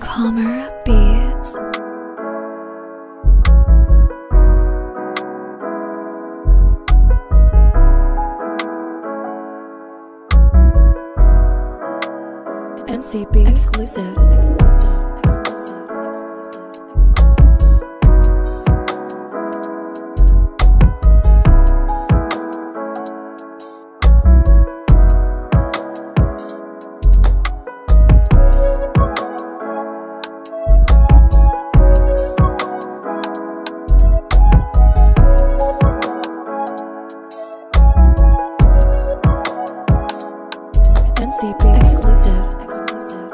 Calmer Beats. Exclusive. Exclusive. Exclusive. NCB exclusive. Exclusive.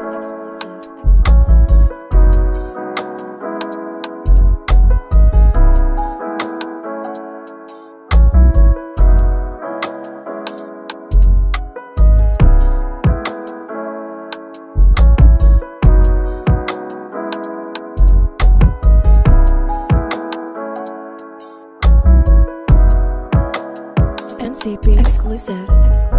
Exclusive. Exclusive.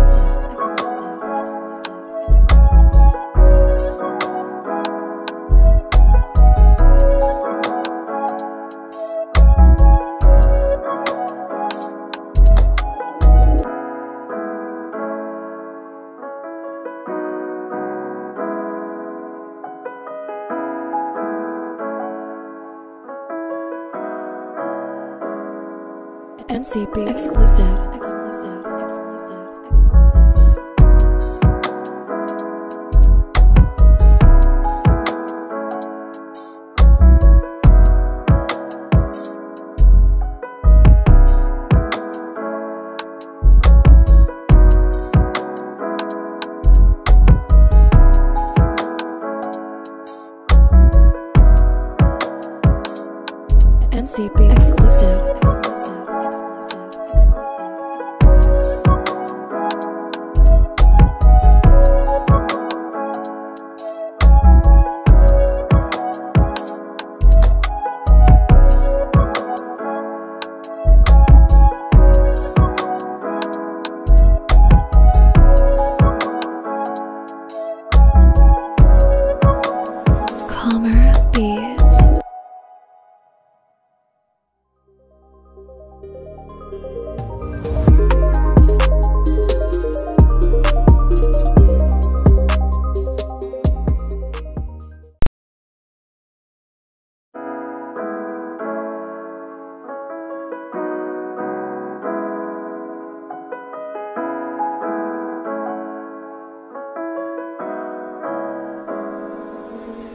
NCB exclusive. Exclusive. Exclusive. Exclusive.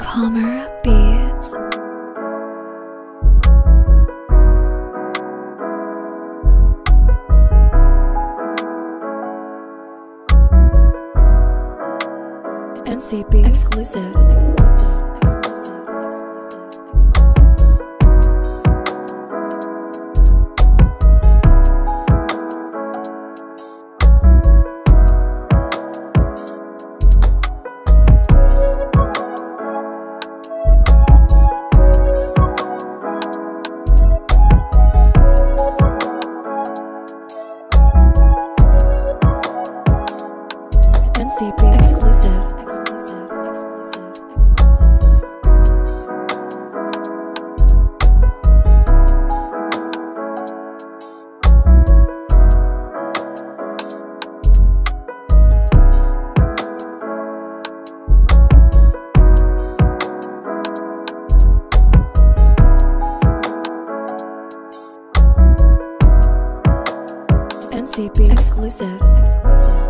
Calmer Beats. Exclusive. Exclusive. Exclusive. Exclusive. Exclusive. Exclusive.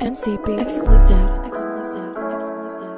Exclusive. Exclusive. Exclusive. Exclusive.